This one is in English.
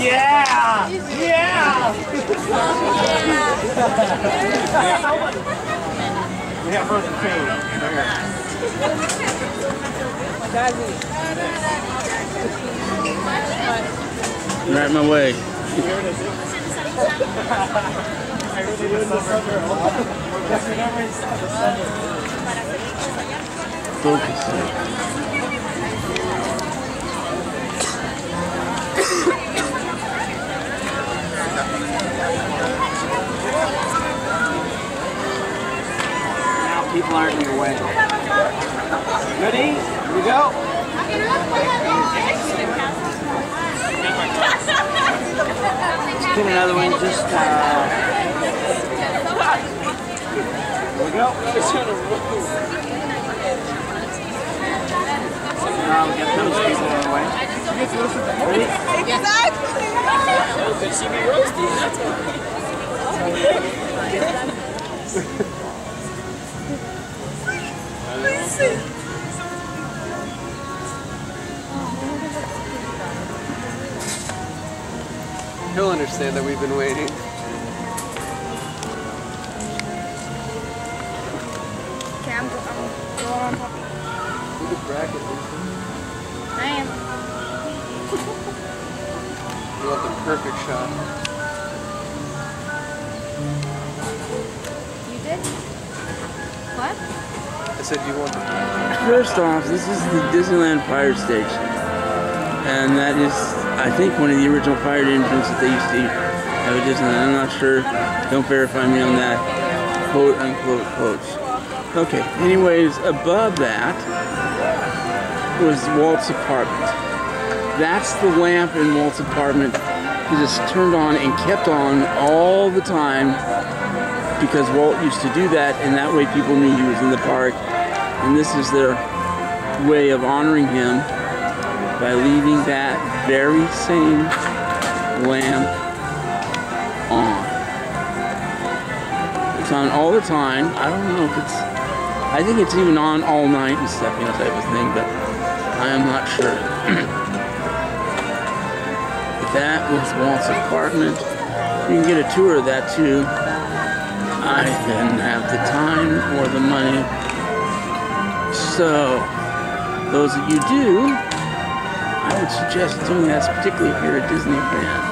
Yeah! Yeah! we have frozen food. Right in my way. Now people aren't in your way. Ready? Here we go. Get another one. Just uh, here we go. Now we got those people in the way. Ready? He'll understand that we've been waiting. Okay, I'm, go- um, I'm going on top. Bracket. I am. You want the perfect shot. Said you want the First off, this is the Disneyland Fire Station. And that is, I think, one of the original fire engines that they used to have at Disneyland. I'm not sure. Don't verify me on that. Quote unquote quotes. Okay, anyways, above that was Walt's apartment. That's the lamp in Walt's apartment that is turned on and kept on all the time because Walt used to do that, and that way people knew he was in the park. And this is their way of honoring him by leaving that very same lamp on. It's on all the time. I don't know if it's. I think it's even on all night and stuff, you know, type of thing, but I am not sure. that was Walt's apartment. You can get a tour of that too. I didn't have the time or the money. So, those of you do, I would suggest doing that, particularly if you're a Disney fan.